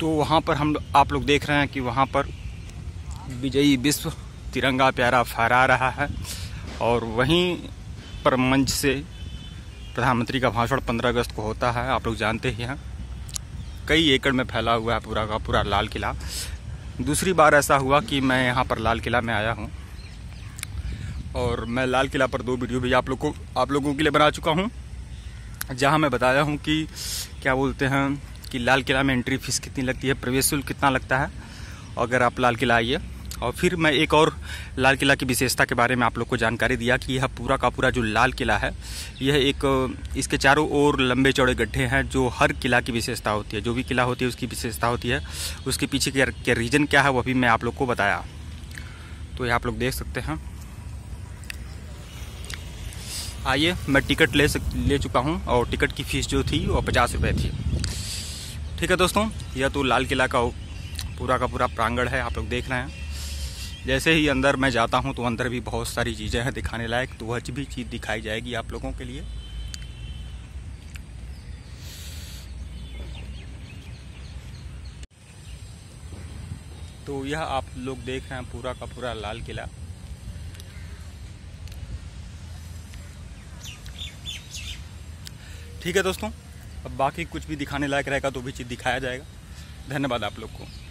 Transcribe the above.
तो वहाँ पर हम आप लोग देख रहे हैं कि वहाँ पर विजयी विश्व तिरंगा प्यारा फहरा रहा है और वहीं पर मंच से प्रधानमंत्री का भाषण 15 अगस्त को होता है। आप लोग जानते ही हैं। कई एकड़ में फैला हुआ है पूरा का पूरा लाल किला। दूसरी बार ऐसा हुआ कि मैं यहाँ पर लाल किला में आया हूँ। और मैं लाल किला पर दो वीडियो भी आप लोग को आप लोगों के लिए बना चुका हूँ। जहाँ मैं बताया हूँ कि क्या बोलते हैं कि लाल किला में एंट्री फ़ीस कितनी लगती है, प्रवेश शुल्क कितना लगता है, अगर आप लाल किला आइए। और फिर मैं एक और लाल किला की विशेषता के बारे में आप लोग को जानकारी दिया कि यह पूरा का पूरा जो लाल किला है, यह एक, इसके चारों ओर लंबे चौड़े गड्ढे हैं जो हर किला की विशेषता होती है। जो भी किला होती है, उसकी विशेषता होती है। उसके पीछे के रीजन क्या है, वो भी मैं आप लोग को बताया। तो ये आप लोग देख सकते हैं। आइए, मैं टिकट ले सक, ले चुका हूँ और टिकट की फ़ीस जो थी, वो पचास रुपये थी। ठीक है दोस्तों, यह तो लाल किला का पूरा का पूरा प्रांगण है, आप लोग देख रहे हैं। जैसे ही अंदर मैं जाता हूँ तो अंदर भी बहुत सारी चीज़ें हैं दिखाने लायक तो वह भी चीज़ दिखाई जाएगी आप लोगों के लिए। तो यह आप लोग देख रहे हैं पूरा का पूरा लाल किला। ठीक है दोस्तों अब बाकी कुछ भी दिखाने लायक रहेगा तो भी चीज़ दिखाया जाएगा। धन्यवाद आप लोग को।